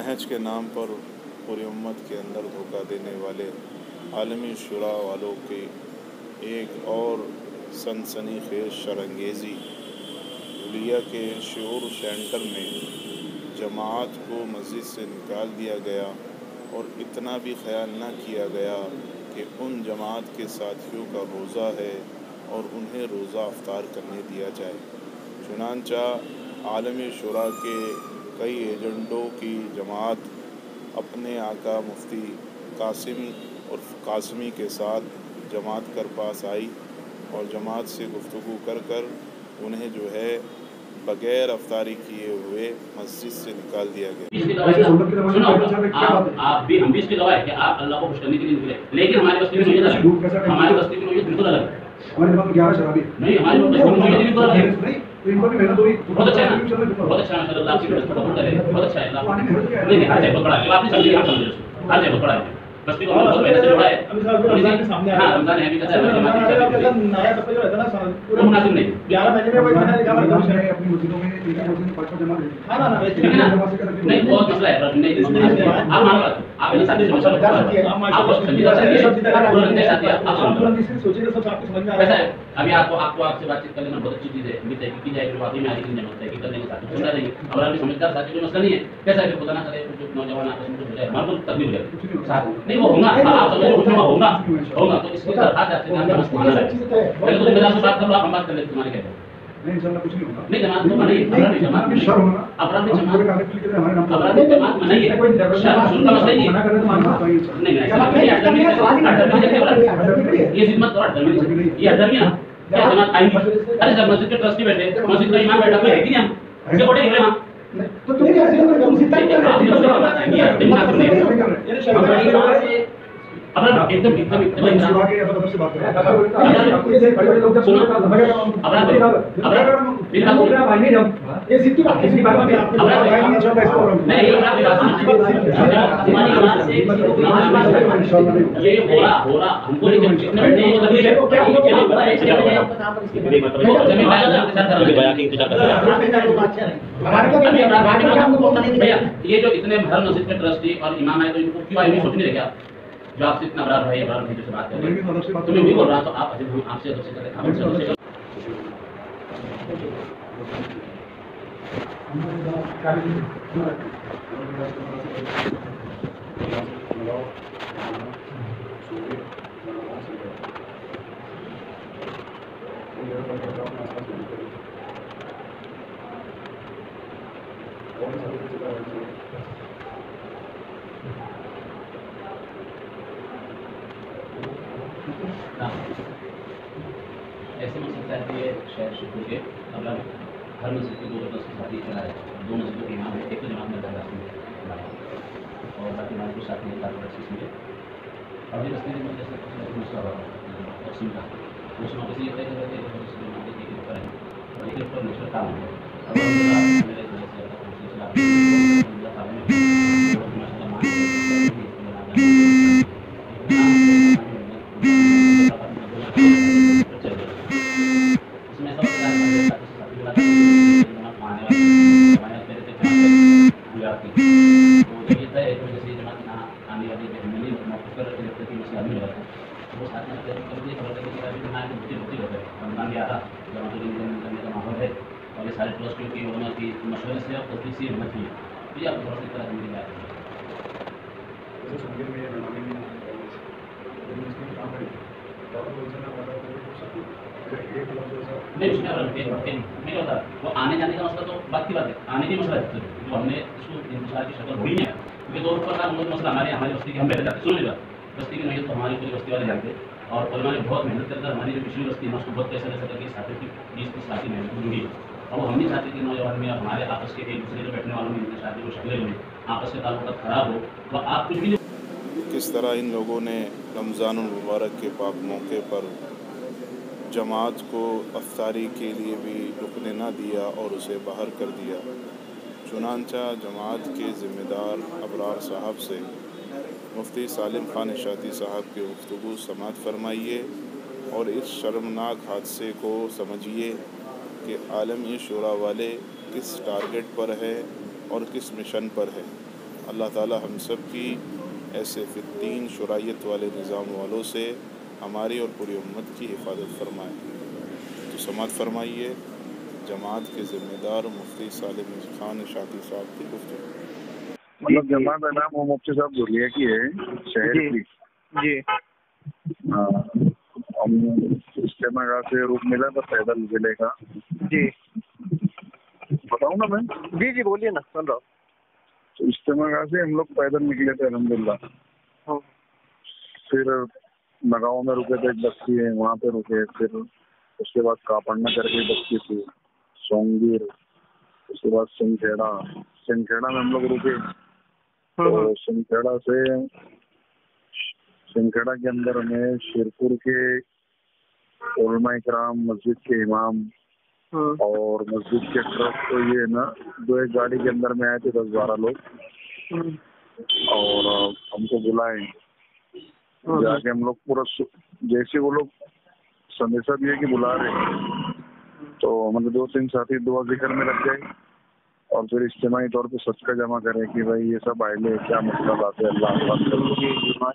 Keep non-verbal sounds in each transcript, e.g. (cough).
नहज के नाम पर पूरी उम्मत के अंदर धोखा देने वाले आलमी शुरा वालों की एक और सनसनी खेज शरंगेज़ी। लिया के शोर सेंटर में जमात को मस्जिद से निकाल दिया गया और इतना भी ख्याल न किया गया कि उन जमात के साथियों का रोज़ा है और उन्हें रोज़ा अफ्तार करने दिया जाए। चुनानचा आलमी शुरा के कई एजेंटों की जमात अपने आका मुफ्ती कासिम और कासमी के साथ जमात कर पास आई और जमात से गुफ्तु कर कर उन्हें जो है बगैर अफ्तारी किए हुए मस्जिद से निकाल दिया गया। आप भी हम भी इसके गवाह है कि आप अल्लाह को खुश करने के लिए निकले। लेकिन हमारे बस्ती में हमारे बस्ती में बिल्कुल अलग। है हमारे ग्यारह शराबी। नहीं हमारे बस्ती में नोयत बिल्कुल अलग। है नहीं। तो इनको भी मेहनत हुई बहुत अच्छा है बहुत अच्छा है आपकी व्यवस्था बहुत है बहुत अच्छा है नहीं नहीं हर जगह बड़ा है आपने समझे आप समझे हर जगह बड़ा है बस्ती को बहुत मेहनत से जोड़ा है अभी साहब के सामने हाँ रमज़ान है अभी कैसा है नया सफ़र जो रहता ना पूरा मुनासिब नहीं 11 महीने में वही निकाल रहा गाँव अपनी मस्जिदों में एक मस्जिद पाँच जमा हाँ ना ना है नहीं बहुत मसला है नहीं आप मान लो आप मेरे साथी से मसला आप बहुत संजीदा साथी है आप बुलंद साथी आप आप सोचिए तो सब आपको समझ में आ रहा है है अभी आपको आपको आपसे बातचीत करने में बहुत अच्छी चीज़ है उम्मीद है की जाएगी वाकई में आगे की जमा है कि कर लेंगे साथी समझा देंगे और अभी समझदार साथी कोई मसला नहीं है कैसा है कि खुदा ना करे कुछ नौजवान आपस में कुछ हो जाए हमारे को तकलीफ़ हो जाए साथ नहीं वो होगा आप समझ कुछ ना होगा होगा तो इसकी तरफ़ आ जाते हैं हम समझ रहे हैं पहले तो मेरा से बात कर लो आप हम बात कर लेते तुम्हारे कहते नहीं इंशाल्लाह कुछ नहीं होगा नहीं जमात तो नहीं अपराध नहीं जमात नहीं शर्म होगा अपराध नहीं पूरे जमात लिख रहे हैं हमारे नाम पर अपराध नहीं जमात में नहीं है शर्म शुरू का मसला ही मना है कर रहे तो मानना चाहिए नहीं नहीं नहीं ये जिम्मत और ये अडमी ना क्या जमात अरे जब मस्जिद के ट्रस्टी बैठे मस्जिद का इमाम बैठा कोई है कि नहीं हम? इसके बोले हिले हम तो तुम कैसे तुम कर रहे हो? ये अपना एकदम एकदम एकदम इंसान के से बात कर। रहा हूँ सुनो। अपना अपना मेरी बात सुनो ये सीधी बात किसी बात में आपको नहीं चलता इसको नहीं ये अपना बात हमारी बात से को ये हो। रहा हो रहा हमको नहीं जब जितने बैठे हैं तभी देखो क्या हो भैया ये जो इतने हर मस्जिद के ट्रस्टी और इमाम है तो इनको क्यों आए सोच नहीं रहे जो आपसे इतना बड़ा भाई बड़ा भाई से बात कर रहे मैं से हैं तुम्हें भी बोल रहा तो आप हम आपसे अदब से हम आपसे अदब से हाँ। ऐसे मस्जिद का है ये शहर शिफ्ट के अगला हर मस्जिद के दो दस शादी चला है दो मस्जिदों के इमाम है एक तो जमात में अल्लाह रास्ते और बाकी हमारे कुछ साथी हैं ताकि बख्शिश मिले और ये रस्ते में जैसे तकसीम का उसमें किसी ये तय कर रहे थे कि ऊपर है और एक ऊपर नेचुरल काम है अब अल्लाह से और तस्वीर से होना चाहिए तो ये आप थोड़ा सा तरह मेरी नहीं उसमें अलग है मैं वो आने जाने का मसला तो बात की बात है आने की मसला है जो हमने इसको इंतज़ार की शक्ल हुई है क्योंकि दो रुपये का मसला हमारे हमारी बस्ती के हम पहले जाते सुन बात बस्ती की नहीं तो हमारी पूरी बस्ती वाले जानते और उन्होंने बहुत मेहनत करकर हमारी जो पिछली बस्ती है उसको बहुत पैसा ऐसा करके साथी की बीस तीस साथी मेहनत जुड़ी है और हम नहीं चाहते कि नौजवान में हमारे आपस के एक दूसरे के बैठने वालों में शादी को शक्लें हुई आपस के ताल्लुक खराब हो तो आप कुछ भी किस तरह इन लोगों ने रमज़ान मुबारक के पाक मौके पर जमात को अफ्तारी के लिए भी रुकने ना दिया और उसे बाहर कर दिया? चुनानचा जमात के ज़िम्मेदार अबरार साहब से मुफ्ती सालिम खान शादी साहब की गुफ्तु समात फरमाइए और इस शर्मनाक हादसे को समझिए। कि आलमी शुरा वाले किस टारगेट पर है और किस मिशन पर है। अल्लाह ताला हम सब की ऐसे फ़ितीन शुराइत वाले निज़ाम वालों से हमारी और पूरी उम्मत की हिफाजत फरमाए। तो समात फरमाइए। जमात के ज़िम्मेदार मुफ्ती सालिम खान शाकी साहब की गुफ्तु मतलब जमात है नाम वो मुफ्ती साहब दुलिया की है शहर की। जी। हाँ। हम इज्तिमा से रूट मिला था पैदल ज़िले का। जी। बताऊँ ना मैं? जी जी बोलिए ना सुन रहा हूँ। तो इज्तिमा गाह से हम लोग पैदल निकले थे अलहमदिल्ला। हाँ। फिर नगांव में रुके थे एक बस्ती है वहाँ पे रुके फिर उसके बाद कापड़ना करके बस्ती थी सोंगीर उसके बाद सिंखेड़ा सिंखेड़ा में हम लोग रुके। तो सिंखेड़ा से सिंखेड़ा के अंदर हमें शिरपुर के उलमा इकराम मस्जिद के इमाम हाँ, और मस्जिद के ट्रस्ट तो ये है ना दो एक गाड़ी के अंदर में आए थे दस बारह लोग। हम्म, और हमको बुलाए। हाँ, जाके हम लोग पूरा जैसे वो लोग संदेशा दिए कि बुला रहे हैं तो हमारे दो तीन साथी दुआ ज़िक्र में लग गए। और फिर इज्तिमाही तौर पर सदका जमा करें कि भाई ये सब आइले क्या मसला बात है? अल्लाह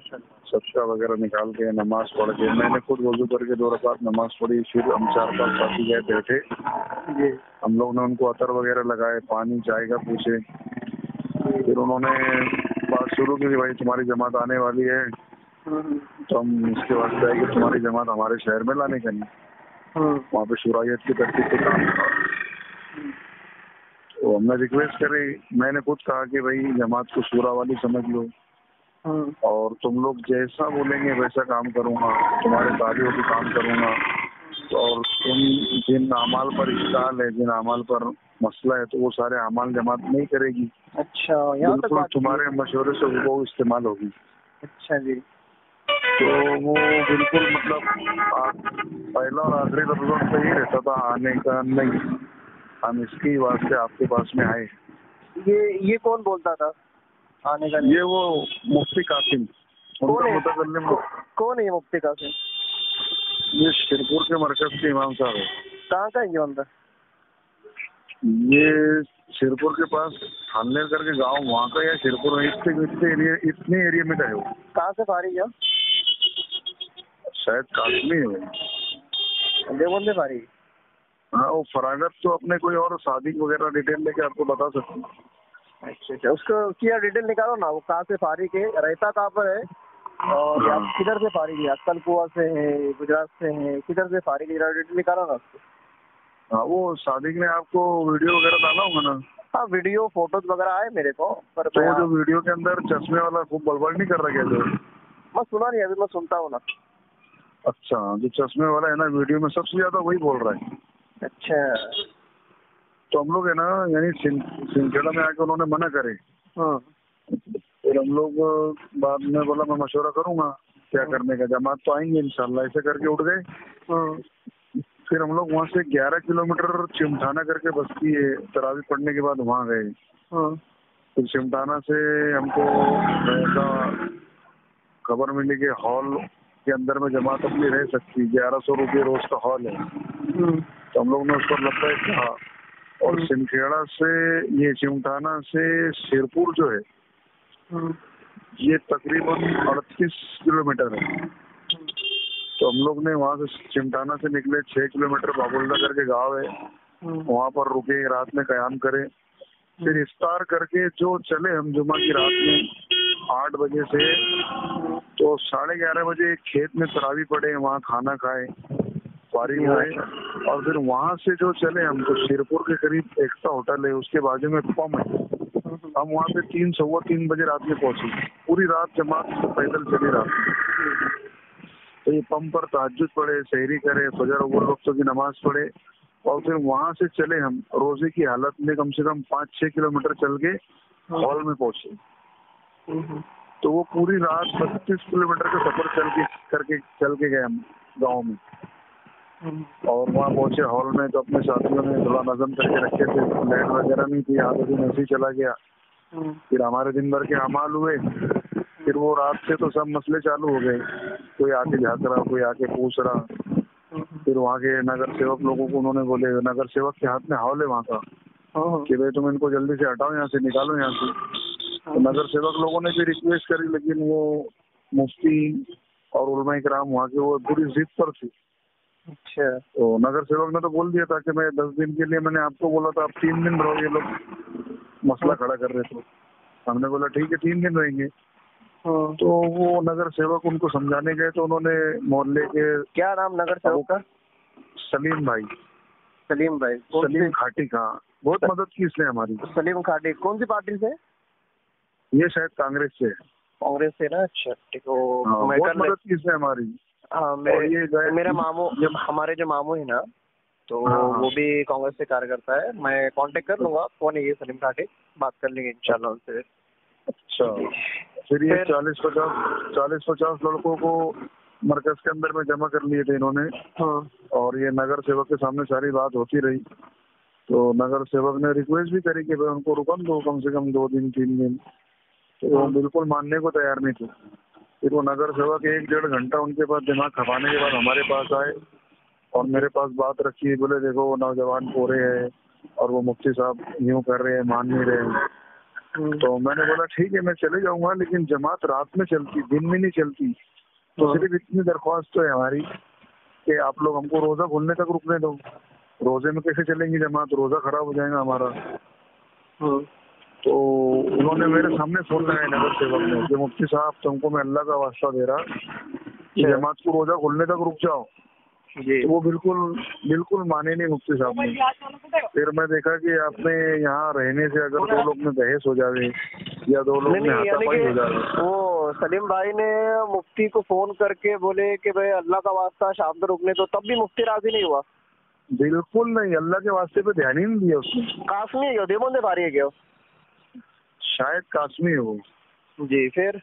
सदका वगैरह निकाल के नमाज़ पढ़ के मैंने खुद वज़ू करके दो रकात नमाज़ पढ़ी फिर हम चार पाँच साथी गए बैठे। हम लोग ने उनको अतर वगैरह लगाए पानी चाय का पूछे। फिर उन्होंने बात शुरू की भाई तुम्हारी जमात आने वाली है। हम्म, तो हम इसके आए कि तुम्हारी जमात हमारे शहर में लाने के नहीं। हाँ, वहाँ पे शुराइत की तरतीब पे काम तो हमने रिक्वेस्ट करी मैंने खुद कहा कि भाई जमात को शूरा वाली समझ लो। हाँ, और तुम लोग जैसा बोलेंगे वैसा काम करूँगा तुम्हारे तालियों की काम करूँगा। और तुम जिन अमाल पर इश्ताल है जिन अमाल पर मसला है तो वो सारे अमाल जमात नहीं करेगी। अच्छा बिल्कुल तुम्हारे मशवरे से वो इस्तेमाल होगी। अच्छा जी। तो वो बिल्कुल मतलब पहला और आखिरी लफ्जों से ही रहता था आने का नहीं। हम इसकी वास्ते आपके पास में आए। ये ये कौन बोलता था? आने का ये वो मुफ्ती कासिम। कौन है? कौन है मुफ्ती कासिम? ये शिरपुर के मरकज के इमाम साहब है। कहाँ का है ये बंदा? ये शिरपुर के पास थानलेर करके गाँव वहाँ का या शिरपुर में? इतने इतने एरिया इतने एरिया में का है। वो कहाँ से फारिग है शायद कासमी है। देवबंद से फारिग हाँ वो फरागत तो अपने कोई और शादी वगैरह डिटेल लेके आपको बता सकते हैं। अच्छा अच्छा उसको किया डिटेल निकालो ना वो कहाँ से फारिग है रहता कहाँ पर है? और या किधर से फारिग है अक्कल कुआ से है गुजरात से है किधर से फारिग है डिटेल निकालो ना उसको। हाँ वो शादी में आपको वीडियो वगैरह डाला होगा ना? हाँ वीडियो फ़ोटोज़ वगैरह आए मेरे को पर तो जो वीडियो के अंदर चश्मे वाला खूब बड़बड़ नहीं कर रहा क्या मैं सुना नहीं अभी मैं सुनता हूँ ना। अच्छा जो चश्मे वाला है ना वीडियो में सबसे ज़्यादा वही बोल रहा है। अच्छा। तो हम लोग है ना यानी सिं- सिंखेड़ा में आके उन्होंने मना करे। हाँ। फिर हम लोग बाद में बोला मैं मशवरा करूँगा क्या करने का जमात तो आएँगे इंशाल्लाह ऐसे करके उठ गए। हाँ। फिर हम लोग वहाँ से 11 किलोमीटर चिमठाना करके बस्ती है तरावी पढ़ने के बाद वहाँ गए। हाँ। फिर चिमठाना से हमको खबर मिली कि हॉल के अंदर में जमात अपनी रह सकती ग्यारह सौ रुपये रोज का हॉल है। तो हम लोग ने उस पर लब्बैक कहा और सिमखेड़ा से ये चिमटाना से शेरपुर जो है हम्म, ये तकरीबन अड़तीस किलोमीटर है। तो हम लोग ने वहाँ से चिमटाना से निकले छह किलोमीटर बाबुल्ला करके गाँव है। हम्म, वहाँ पर रुके रात में कयाम करे। फिर इफ्तार करके जो चले हम जुमा की रात में आठ बजे से तो साढ़े ग्यारह बजे एक खेत में तरावी पड़े वहाँ खाना खाए। फारिग हुए और फिर वहाँ से जो चले हम तो शिरपुर के करीब एकता होटल है उसके बाजू में पम है। हम वहाँ पे तीन सवा तीन बजे रात में पहुँचे। पूरी रात जमात तो पैदल चली रात। तो ये पंप पर तहजद पढ़े शहरी करे फजर अव्वल वक्तों की नमाज़ पढ़े। और फिर वहाँ से चले हम रोज़े की हालत में कम से कम पाँच छह किलोमीटर चल के हॉल में पहुँचे। हम्म, तो वो पूरी रात बत्तीस किलोमीटर का सफ़र चल के करके चल के गए हम गाँव में। हम्म, और वहाँ पहुँचे हॉल में तो अपने साथियों ने थोड़ा नजम करके रखे थे लाइट वगैरह नहीं थी आधे दिन ऐसे ही चला गया। हम्म, फिर हमारे दिन भर के अमाल हुए। फिर वो रात से तो सब मसले चालू हो गए। कोई आके झाँक रहा कोई आके पूछ रहा। फिर वहाँ के नगर सेवक लोगों को उन्होंने बोले नगर सेवक के हाथ में हॉल है वहाँ का। हाँ, कि भाई तुम इनको जल्दी से हटाओ यहाँ से निकालो यहाँ से। तो नगर सेवक लोगों ने भी रिक्वेस्ट करी लेकिन वो मुफ्ती और उलमा कराम वहाँ के वो पूरी जिद पर थी। अच्छा। तो नगर सेवक ने तो बोल दिया था कि मैं दस दिन के लिए मैंने आपको बोला था आप तीन दिन रहो ये लोग। मसला खड़ा कर रहे थे। हमने बोला ठीक है तीन दिन रहेंगे। हम्म। तो वो नगर सेवक उनको समझाने गए तो उन्होंने मोहल्ले के क्या नाम नगर सेवक का? सलीम भाई। सलीम भाई सलीम खाटी का। बहुत मदद की इसने हमारी। सलीम खाटी कौन सी पार्टी से? ये शायद कांग्रेस से। है कांग्रेस से ना? अच्छा ठीक है हाँ, बहुत मदद की इसने हमारी। हाँ मेरे मेरा मामू जब हमारे जो मामू है ना तो हाँ, हाँ। वो भी कांग्रेस से कार्यकर्ता है। मैं कांटेक्ट कर लूँगा। कौन है ये सलीम खाटी बात कर लेंगे इंशाल्लाह उनसे। अच्छा। फिर ये चालीस पचास चालीस पचास लड़कों को मरकज के अंदर में जमा कर लिए थे इन्होंने। हाँ। और ये नगर सेवक के सामने सारी बात होती रही। तो नगर सेवक ने रिक्वेस्ट भी करी कि भाई उनको रुकन दो कम से कम दो दिन तीन दिन। तो हाँ। बिल्कुल मानने को तैयार नहीं थे। फिर वो नगर सेवक एक डेढ़ घंटा उनके पास दिमाग खपाने के बाद हमारे पास आए और मेरे पास बात रखी बोले देखो वो नौजवान कोरे है और वो मुफ्ती साहब यूँ कर रहे हैं मान नहीं रहे हैं। हम्म, तो मैंने बोला ठीक है मैं चले जाऊँगा लेकिन जमात रात में चलती दिन में नहीं चलती। तो हाँ। सिर्फ़ इतनी दरख्वास्त तो है हमारी कि आप लोग हमको रोजा खोलने तक रुकने दो रोज़े में कैसे चलेंगी जमात? रोजा खराब हो जाएगा हमारा। हम्म, तो उन्होंने मेरे सामने फ़ोन लगाया नगर सेवक ने कि मुफ्ती साहब तुमको मैं अल्लाह का वास्ता दे रहा कि। जमात को रोजा खोलने तक रुक जाओ। जी। तो वो बिल्कुल बिल्कुल माने नहीं मुफ्ती साहब ने। फिर मैं देखा कि आपने यहाँ रहने से अगर दो लोग में बहस हो जावे या दो लोग में हाथापाई हो जावे। वो सलीम भाई ने मुफ्ती को फ़ोन करके बोले कि भाई अल्लाह का वास्ता शाम को रुकने तो तब भी मुफ्ती राज़ी नहीं हुआ। बिल्कुल नहीं अल्लाह के वास्ते पे ध्यान ही नहीं दिया उसने। कासमी है देवों ने है क्या? शायद काश्मी हो। जी फिर?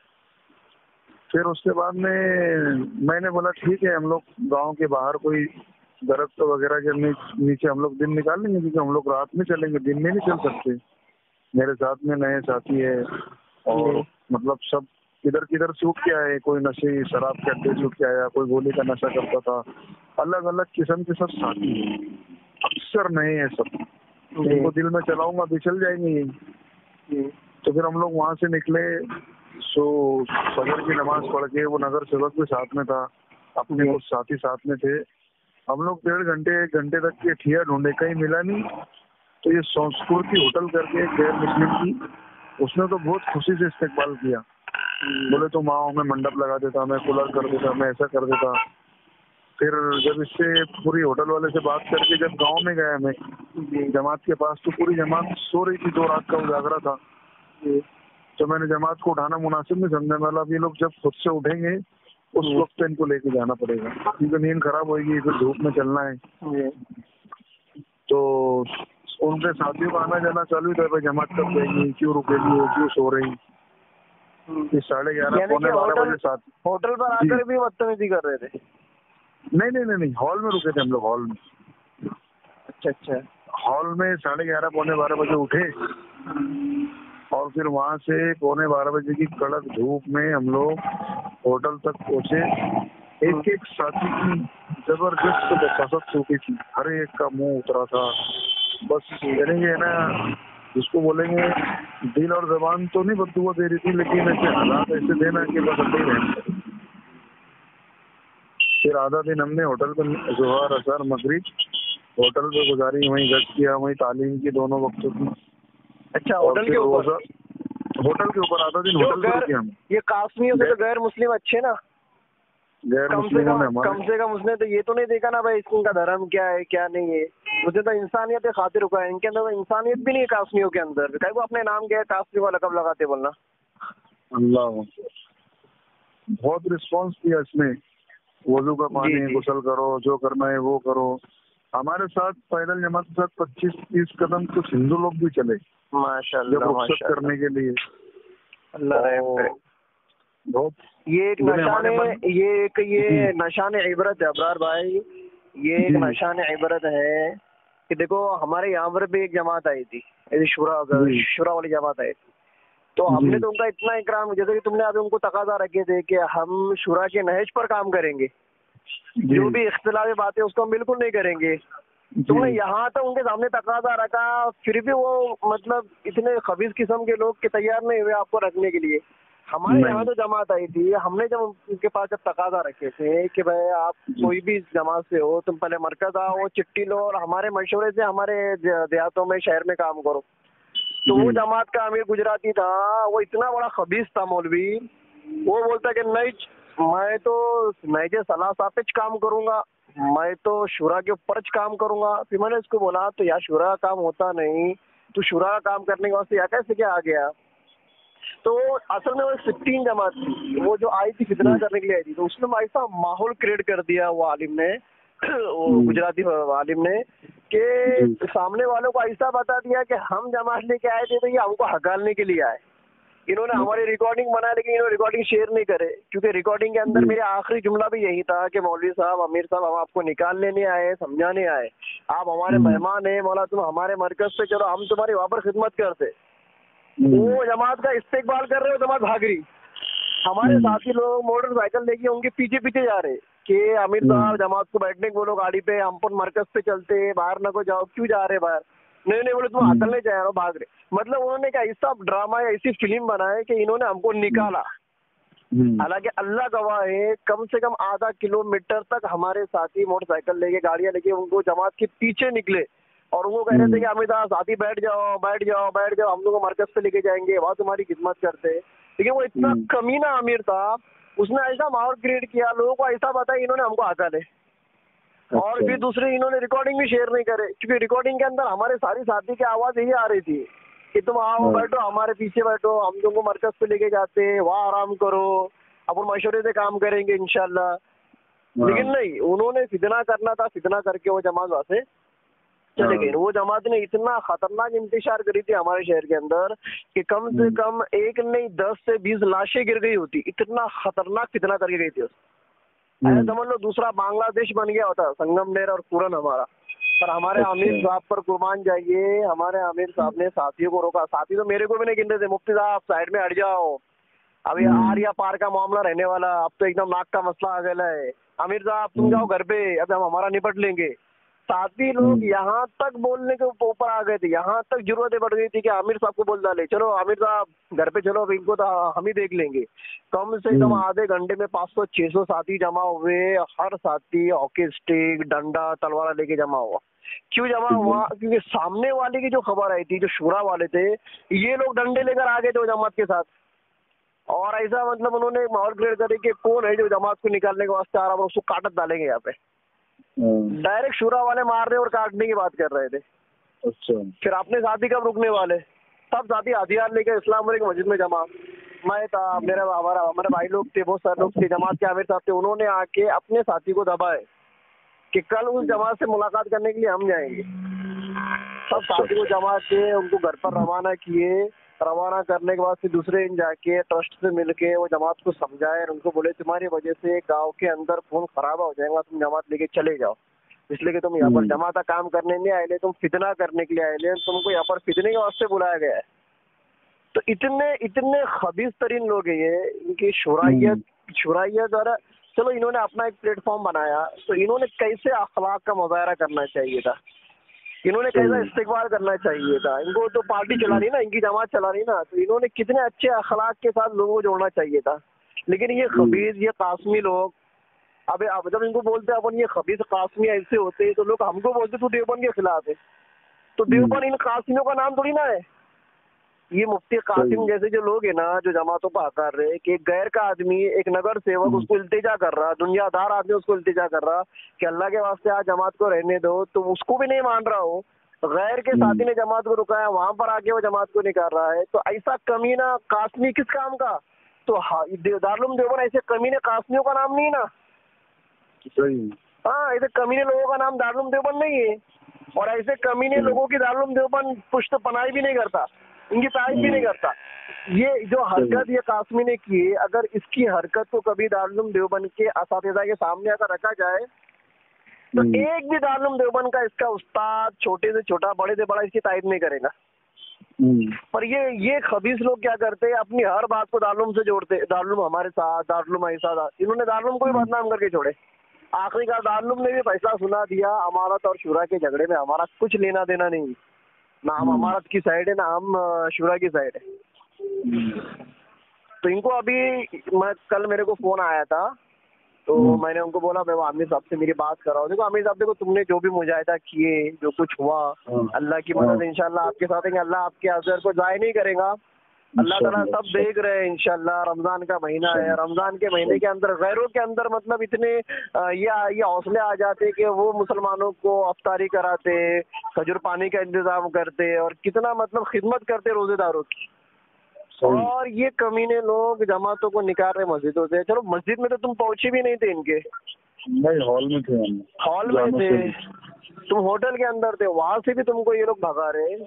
फिर उसके बाद में मैंने बोला ठीक है हम लोग गाँव के बाहर कोई दरख्त वगैरह के नीचे हम लोग दिन निकाल लेंगे क्योंकि हम लोग रात में चलेंगे दिन में नहीं चल सकते। मेरे साथ में नए साथी है और मतलब सब किधर किधर से उठ के आए कोई नशे शराब के अड्डे से उठ के आया कोई गोली का नशा करता था। अलग अलग किस्म के सब साथी है। अक्सर नए हैं सब। इनको दिल में चलाऊँगा भी चल जाएँगे तो फिर हम लोग वहाँ से निकले। सो फजर की नमाज़ पढ़ के वो नगर सेवक भी साथ में था अपने कुछ साथी साथ में थे। हम लोग डेढ़ घंटे एक घंटे तक के ठिया ढूंढे कहीं मिला नहीं। तो ये संस्कृति होटल करके एक गैर मुस्लिम की उसने तो बहुत खुशी से इस्तेकबाल किया। बोले तो माओ मैं मंडप लगा देता मैं कूलर कर देता मैं ऐसा कर देता। फिर जब इससे पूरी होटल वाले से बात करके जब गाँव में गया मैं जमात के पास तो पूरी जमात सो रही थी दो रात का उजागरा था। तो मैंने जमात को उठाना मुनासिब नहीं समझा बोला, अब ये लोग जब खुद से उठेंगे उस वक्त इनको लेके जाना पड़ेगा। क्योंकि नींद खराब होगी फिर धूप में चलना है। तो उनके साथियों का आना जाना चालू ही था भाई जमात कब जाएगी क्यों रुकेगी वो क्यों सो रही? साढ़े ग्यारह पौने बारह बजे साथ होटल पर आकर भी बदतमीजी कर रहे थे? नहीं नहीं नहीं नहीं हॉल में रुके थे हम लोग हॉल में। अच्छा अच्छा। हॉल में साढ़े ग्यारह पौने बारह बजे उठे। और फिर वहाँ से पौने बारह बजे की कड़क धूप में हम लोग होटल तक पहुँचे। एक एक साथी की ज़बरदस्त बसात सूखी थी। हर एक का मुँह उतरा था। बस करेंगे ना, जिसको बोलेंगे, दिल और जबान तो नहीं बदुआ दे रही थी, लेकिन ऐसे हालात ऐसे देना कि बस अड्डे रहने फिर आधा दिन हमने होटल पर जोहर असर मगरिब, होटल पे गुजारी, वहीं गश्त किया, वहीं तालीम की दोनों वक्तों की। अच्छा होटल के ऊपर? होटल के ऊपर आधा दिन होटल गैर ये काश्मीर से तो गैर मुस्लिम अच्छे ना? गैर कम से कम कम से कम उसने तो ये तो नहीं देखा ना भाई इनका धर्म क्या है क्या नहीं है। मुझे तो इंसानियत के खातिर रुका है। इनके अंदर तो इंसानियत भी नहीं है काश्मियों के अंदर। कहीं को अपने नाम क्या है काश्मी वाला कब लगाते बोलना? अल्लाह। बहुत रिस्पॉन्स दिया इसमें वज़ू का पानी। गुसल करो जो करना है वो करो। हमारे साथ पैदल जमात के साथ पच्चीस तीस कदम कुछ हिंदू लोग भी चले। माशाल्लाह करने के लिए। अल्लाह रहम बहुत ये एक इन्होंने नशा ने ये एक ये। नशान इबरत है अबरार भाई। ये एक। नशान इबरत है कि देखो हमारे यहाँ पर भी एक जमात आई थी शुरा शुरा वाली जमात आई थी। तो हमने तो उनका इतना इकराम जैसे कि तुमने अभी उनको तकाजा रखे थे कि हम शुरा के नहज पर काम करेंगे। जी। भी इख्तलाफी बातें उसको हम बिल्कुल नहीं करेंगे। तो यहाँ तक उनके सामने तकाजा रखा फिर भी वो मतलब इतने खबीज किस्म के लोग के तैयार नहीं हुए आपको रखने के लिए। हमारे यहाँ तो जमात आई थी हमने जब उनके पास जब तकाजा रखे थे कि भाई आप कोई भी जमात से हो तुम पहले मरकज आओ चिट्ठी लो और हमारे मशवरे से हमारे देहातों में शहर में काम करो। तो वो जमात का अमीर गुजराती था वो इतना बड़ा खबीज था मौलवी वो बोलता कि नहीं मैं तो नैजे सलाह सापेच काम करूँगा मैं तो शुरा के ऊपर काम करूँगा। फिर मैंने उसको बोला तो यार शुरा का काम होता नहीं तू शुरा का काम करने के वास्ते यहाँ कैसे क्या आ गया? तो असल में वो सिक्सटीन जमात थी। वो जो आई थी फितना करने के लिए आई थी तो उसने ऐसा माहौल क्रिएट कर दिया वो आलिम ने। (clears throat) वो हम्म। गुजराती आलिम ने कि जी। सामने वालों को ऐसा बता दिया कि हम जमात लेके आए थे तो ये हमको हकालने के लिए आए। इन्होंने हमारी रिकॉर्डिंग बनाया लेकिन इन्होंने रिकॉर्डिंग शेयर नहीं करे क्योंकि रिकॉर्डिंग के अंदर जी। मेरा आखिरी जुमला भी यही था कि मौलवी साहब अमीर साहब हम आपको निकाल लेने आए समझाने आए आप हमारे हम्म। मेहमान हैं मौला तुम हमारे मरकज पे चलो हम तुम्हारी वहाँ पर खिदमत करते हम्म, वो जमात का इस्तेकबाल कर रहे हो जमात भाग रही हमारे हम्म। साथी लोग मोटरसाइकिल लेके उनके पीछे पीछे जा रहे कि अमीर हम्म। साहब जमात को बैठने को बोलो गाड़ी पे हम पर मरकज पे चलते हैं, बाहर न को जाओ क्यों जा रहे बाहर नहीं नहीं बोले तुम हम्म। अकलने जा रहे हो भाग रहे मतलब उन्होंने एक ऐसा ड्रामा या ऐसी फ़िल्म बनाए कि इन्होंने हमको निकाला हम्म, हालाँकि अल्लाह गवाह है कम से कम आधा किलोमीटर तक हमारे साथी मोटरसाइकिल लेके गाड़ियाँ लेके उनको जमात के पीछे निकले और वो कह रहे थे कि अमित साहब साथी बैठ जाओ बैठ जाओ बैठ जाओ हम लोग मरकज पे लेके जाएँगे वहाँ तुम्हारी खिदमत करते हैं। लेकिन वो इतना हम्म। कमीना अमीर था उसने ऐसा माहौल क्रिएट किया लोगों को ऐसा बताया इन्होंने हमको हकाले और अच्छा। फिर दूसरे इन्होंने रिकॉर्डिंग भी शेयर नहीं करे क्योंकि रिकॉर्डिंग के अंदर हमारे सारी साथी की आवाज़ यही आ रही थी कि तुम आओ हाँ। बैठो हमारे पीछे बैठो हम तुमको मरकज पे लेके जाते हैं वहाँ आराम करो अपन मशवरे से काम करेंगे इंशाल्लाह हाँ। लेकिन नहीं उन्होंने फितना करना था फितना करके वो जमात वहाँ से चले हाँ। गए वो जमात ने इतना खतरनाक इंतज़ार करी थी हमारे शहर के अंदर कि कम से। कम एक नहीं दस से बीस लाशें गिर गई होती इतना खतरनाक फितना करके गई थी उस ऐसा हम्म, समझ लो दूसरा बांग्लादेश बन गया होता संगम नेर और पूरन हमारा पर हमारे अच्छा। आमिर साहब पर कुर्बान जाइए हमारे आमिर साहब ने साथियों को रोका साथी तो मेरे को भी नहीं गिनते थे मुफ्ती साहब साइड में हट जाओ अभी हम्म। आर या पार का मामला रहने वाला अब तो एकदम नाक का मसला आ गया है आमिर साहब तुम हम्म। जाओ घर पे अब हम हमारा निपट लेंगे साथी लोग हम्म। यहाँ तक बोलने के ऊपर आ गए थे। यहाँ तक जरूरतें बढ़ गई थी कि आमिर साहब को बोल डाले चलो आमिर साहब घर पे चलो अब इनको तो हम ही देख लेंगे। कम से कम हम्म। आधे घंटे में पाँच सौ छह सौ साथी जमा हुए। हर साथी हॉकी स्टिक डंडा तलवारा लेके जमा हुआ। क्यों जमा हम्म। हुआ? क्योंकि सामने वाले की जो खबर आई थी जो शुरा वाले थे ये लोग डंडे लेकर आ गए थे जमात के साथ। और ऐसा मतलब उन्होंने माहौल क्रिएट करे कि कौन है जो जमात को निकालने के वास्ते आ रहा है उसको काटत डालेंगे यहाँ पे। डायरेक्ट शुरा वाले मार रहे और काटने की बात कर रहे थे। अच्छा। फिर अपने साथी कब रुकने वाले? सब साथी हथियार लेकर इस्लाम की मस्जिद में जमा। मैं था मेरे हमारा हमारे भाई लोग थे बहुत सारे लोग थे जमात के आमिर साहब थे उन्होंने आके अपने साथी को दबाए कि कल उस जमात से मुलाकात करने के लिए हम जाएँगे। सब साथी को जमा के उनको घर पर रवाना किए। रवाना करने के बाद फिर दूसरे दिन जाके ट्रस्ट से मिलके वो जमात को समझाए और उनको बोले तुम्हारी वजह से गाँव के अंदर खून खराब हो जाएगा तुम जमात लेके चले जाओ। इसलिए कि तुम यहाँ पर हम्म। जमात का काम करने नहीं आए ले तुम फितना करने के लिए आए ले तुमको यहाँ पर फितने के वास्ते बुलाया गया है। तो इतने इतने खबीज तरीन लोग हैं ये इनकी शुराइयत शुराइयत द्वारा चलो इन्होंने अपना एक प्लेटफॉर्म बनाया तो इन्होंने कैसे अखलाक का मुजाहरा करना चाहिए था? इन्होंने कैसा इस्तेवाल करना चाहिए था। इनको तो पार्टी चला रही ना इनकी जमात चला रही ना। तो इन्होंने कितने अच्छे अखलाक के साथ लोगों को जोड़ना चाहिए था। लेकिन ये खबीज ये कासमी लोग अब अब जब इनको बोलते हैं अपन ये खबीज कासमी ऐसे होते हैं तो लोग हमको बोलते तू देवबंद के खिलाफ है। तो देवबंद इन कासमियों का नाम थोड़ी ना है। ये मुफ्ती कासिम। जैसे जो लोग है ना जो जमातों पर आकार रहे कि एक गैर का आदमी एक नगर सेवक हम्म। उसको इल्तिजा कर रहा दुनियादार आदमी उसको इल्तिजा कर रहा कि अल्लाह के वास्ते आज जमात को रहने दो तो उसको भी नहीं मान रहा हो गैर के हम्म। साथी ने जमात को रुकाया वहाँ पर आके वो जमात को निकाल रहा है तो ऐसा कमीना कासमी किस काम का तो दे- दारुल देवबंद ऐसे कमीने कासमियों का नाम नहीं ना हाँ ऐसे कमीने लोगों का नाम दारुल देवबंद नहीं है और ऐसे कमीने हम्म। लोगों की दारुल देवबंद पुष्ट पनाई भी नहीं करता इनकी तारीफ़ भी नहीं करता ये जो हरकत ये कासमी ने की है अगर इसकी हरकत को कभी दारुल देवबंद के असातिजा के सामने अगर रखा जाए तो हम्म। एक भी दारुल देवबंद का इसका उस्ताद छोटे से छोटा बड़े से बड़ा इसकी तारीफ़ नहीं करेगा। हम्म, पर ये ये खबीस लोग क्या करते हैं? अपनी हर बात को दारुल से जोड़ते दारुल हमारे साथ दारुल ऐसा इन्होंने दारुल को भी हम्म। बदनाम करके छोड़े। आखिरी का दारुल ने भी फैसला सुना दिया अमारत और शुरा के झगड़े में हमारा कुछ लेना देना नहीं। ना हम हम्म। अमारत की साइड है ना हम शिवरा की साइड है तो इनको अभी मैं कल मेरे को फ़ोन आया था तो हम्म। मैंने उनको बोला मैं आमिर साहब से मेरी बात कर रहा हूँ देखो आमिर साहब देखो तुमने जो भी मुजाहिदा किए जो कुछ हुआ हाँ। अल्लाह की हाँ। मदद इंशाल्लाह आपके साथ अल्लाह आपके अजहर को जाय नहीं करेगा अल्लाह ताला सब देख रहे हैं इंशाल्लाह रमज़ान का महीना है। रमज़ान के महीने के अंदर गैरों के अंदर मतलब इतने ये ये हौसले आ जाते कि वो मुसलमानों को अफ्तारी कराते खजूर पानी का इंतज़ाम करते और कितना मतलब खिदमत करते रोजेदारों की। और ये कमीने लोग जमातों को निकाल रहे मस्जिदों से। चलो मस्जिद में तो तुम पहुँचे भी नहीं थे इनके। नहीं हॉल में थे हॉल में थे। तुम होटल के अंदर थे वहाँ से भी तुमको ये लोग भगा रहे हैं।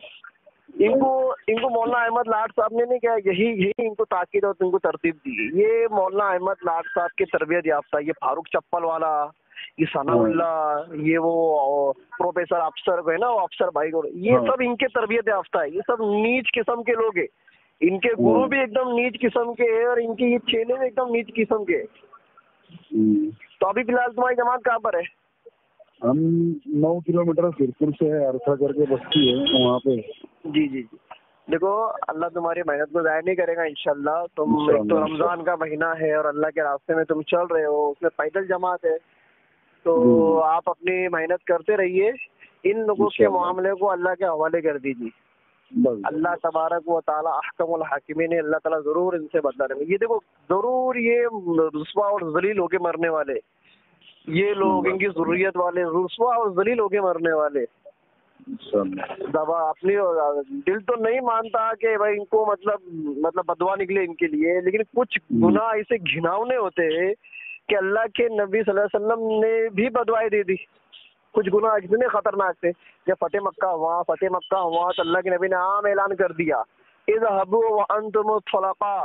इनको इनको मौलाना अहमद लाट साहब ने नहीं क्या यही यही इनको ताकीद और तुमको तरतीब दी ये मौलाना अहमद लाट साहब के तरबियत याफ्ता ये फारूक चप्पल वाला ये सनाउल्ला ये वो प्रोफेसर अफसर है ना वो अफसर भाई को ये हाँ। सब इनके तरबियत याफ्ता है ये सब नीच किस्म के लोग है इनके गुरु हाँ। भी एकदम नीच किस्म के है और इनके ये चेले भी एकदम नीच किस्म के हैं। हम्म, तो अभी फ़िलहाल तुम्हारी जमात कहाँ पर है हम नौ किलोमीटर सिरपुर से अरसा करके बस्ती है वहाँ पे। जी जी जी। देखो अल्लाह तुम्हारी मेहनत को जाया नहीं करेगा इंशाल्लाह। तुम एक तो रमज़ान का महीना है और अल्लाह के रास्ते में तुम चल रहे हो उसमें पैदल जमात है। तो। आप अपनी मेहनत करते रहिए। इन लोगों के मामले को अल्लाह के हवाले कर दीजिए। अल्लाह तबारक व ताला अहकमुल हाकिमीन है अल्लाह ताला ज़रूर इनसे बदला लेंगे ये देखो ज़रूर ये रुस्वा और जलील होके मरने वाले। ये लोग इनकी जरूरियत वाले रुस्वा और जलील होके मरने वाले। दवा अपनी दिल तो नहीं मानता कि भाई इनको मतलब मतलब बदवा निकले इनके लिए लेकिन कुछ गुना ऐसे घिनावने होते हैं कि अल्लाह के नबी सल्लल्लाहु अलैहि वसल्लम ने भी बदवाई दे दी। कुछ गुना इतने खतरनाक थे जब फतेह मक्का हुआ फतेह मक्का हुआ तो अल्लाह के नबी ने आम ऐलान कर दिया। इज़ हबू व अंतुम फलका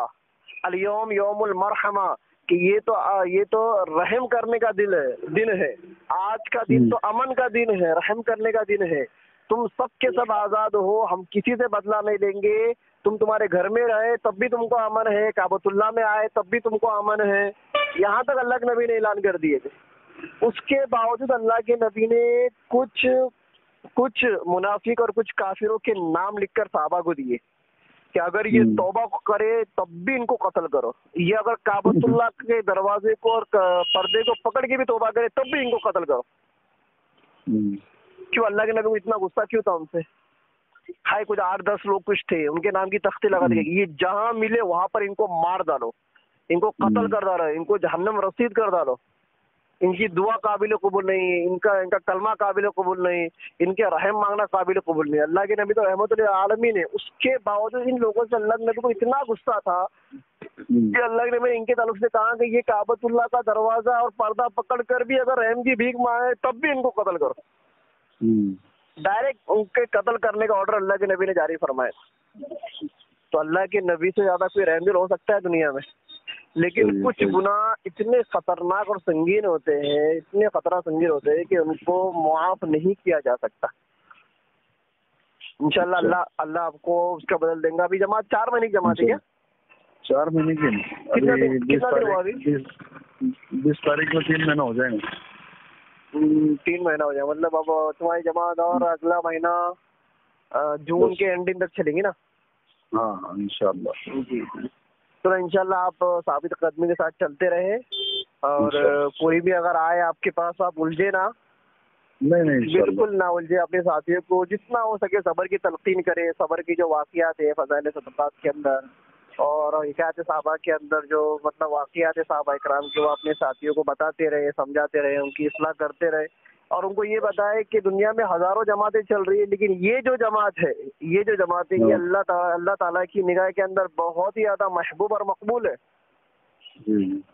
अलयौम यौमुल मरहमा। कि ये तो आ, ये तो रहम करने का दिन है दिन है। आज का दिन तो अमन का दिन है रहम करने का दिन है। तुम सब के सब आज़ाद हो हम किसी से बदला नहीं लेंगे। तुम तुम्हारे घर में रहे तब भी तुमको अमन है। काबतुल्ला में आए तब भी तुमको अमन है। यहाँ तक अल्लाह के नबी ने ऐलान कर दिए थे। उसके बावजूद अल्लाह के नबी ने कुछ कुछ मुनाफिक और कुछ काफिरों के नाम लिखकर साहबा को दिए। कि अगर ये हम्म। तौबा करे तब भी इनको कत्ल करो। ये अगर काबतुल्ला के दरवाजे को और पर्दे को पकड़ के भी तौबा करे तब भी इनको कत्ल करो। हम्म, क्यों अल्लाह के नबी को इतना गुस्सा क्यों था उनसे? हाय कुछ आठ दस लोग कुछ थे उनके नाम की तख्ती लगा दी ये जहाँ मिले वहाँ पर इनको मार डालो। इनको कत्ल हम्म। कर डालो इनको जहन्नम रसीद कर डालो इनकी दुआ काबिल कबूल नहीं है इनका इनका कलमा काबिल कबूल नहीं, इनके रहम मांगना काबिल कबूल नहीं। अल्लाह के नबी तो रहमत आलमीन ने उसके बावजूद इन लोगों से अल्लाह नबी को इतना गुस्सा था कि अल्लाह के नबी इनके ताल्लुक से कहा कि ये काबतुल्ला का दरवाज़ा और पर्दा पकड़ कर भी अगर रहम की भीख मांगे, तब भी इनको कत्ल करो। डायरेक्ट उनके कत्ल करने का ऑर्डर अल्लाह के नबी ने जारी फरमाया। तो अल्लाह के नबी से ज़्यादा कोई रहमदिल हो सकता है दुनिया में? लेकिन कुछ गुना इतने खतरनाक और संगीन होते हैं इतने खतरा संगीन होते हैं कि उनको मुआफ नहीं किया जा सकता। इंशाल्लाह अच्छा। अल्लाह अल्लाह आपको उसका बदल देगा। अभी जमात चार महीने की जमात है क्या? चार महीने की कितना दिन- बीस कितना दिन हुआ तारीख बीस तारीख में तीन महीना हो जाएँगे। हम्म, तीन महीना हो जाएगा। मतलब अब तुम्हारी जमात और अगला महीना जून के एंडिंग तक चलेगी ना? हाँ हाँ इंशाल्लाह। जी। तो इनशाला आप साबित कदमी के साथ चलते रहे और कोई भी अगर आए आपके पास आप उलझे ना। नहीं नहीं बिल्कुल ना उलझे अपने साथियों को। जितना हो सके सबर की तलकीन करे सबर की जो वाकियात है फजाइल सदक़ात के अंदर और हिकायत साहबा के अंदर जो मतलब वाकियात है साहबा इकराम के वो अपने साथियों को बताते रहे समझाते रहे उनकी इसलाह करते रहे। और उनको ये बताए कि दुनिया में हज़ारों जमातें चल रही है लेकिन ये जो जमात है ये जो जमात है ये हाँ। अल्लाह ता- अल्लाह ताला की निगाह के अंदर बहुत ही ज़्यादा महबूब और मकबूल है।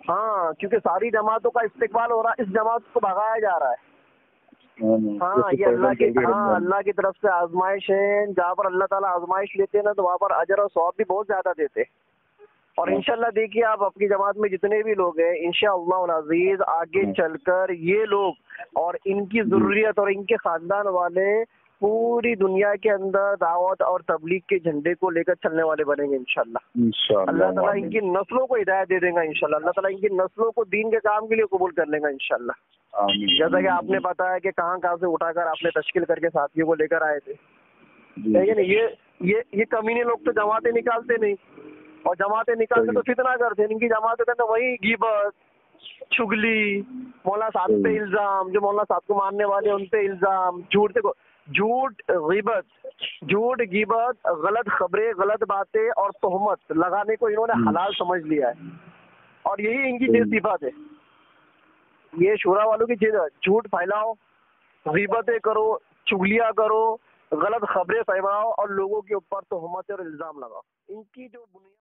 हाँ क्योंकि सारी जमातों का इस्तेकबाल हो रहा है इस जमात को भगाया जा रहा है। हाँ, हाँ, हाँ ये अल्लाह की हाँ अल्लाह की तरफ़ से आजमाइश है जहाँ पर अल्लाह ताला आजमाइश लेते हैं ना तो वहाँ पर अजर और सवाब भी बहुत ज़्यादा देते हैं। और इनशाला देखिए आप अपनी जमात में जितने भी लोग हैं इंशाअल्लाह अज़ीज़ आगे हाँ। चलकर ये लोग और इनकी जरूरियत और इनके खानदान वाले पूरी दुनिया के अंदर दावत और तबलीग के झंडे को लेकर चलने वाले बनेंगे इंशाल्लाह। अल्लाह ताला इनकी नस्लों को हिदायत दे देगा इंशाल्लाह। अल्लाह ताला इनकी नस्लों को दीन के काम के लिए कबूल कर लेगा आमीन। जैसा कि आपने बताया कि कहाँ कहाँ से उठाकर आपने तश्किल करके साथियों को लेकर आए थे। जी, लेकिन ये ये ये कमीने लोग तो जमाते निकालते नहीं। और जमाते निकालते तो कितना करते हैं? इनकी जमाते के अंदर वही गिबत चुगली मौलाना साहब पे इल्ज़ाम जो मौलाना साहब को मानने वाले उन पे इल्ज़ाम झूठ देखो झूठ गिबत झूठ गिबत गलत खबरें गलत बातें और तोहमत लगाने को इन्होंने हलाल समझ लिया है। और यही इनकी चीज़ सिफत है। ये शोरा वालों की चीज़ है। झूठ फैलाओ गीबतें करो चुगलियाँ करो गलत खबरें फैलाओ और लोगों के ऊपर तोहमत और इल्ज़ाम लगाओ। इनकी जो बुनियाद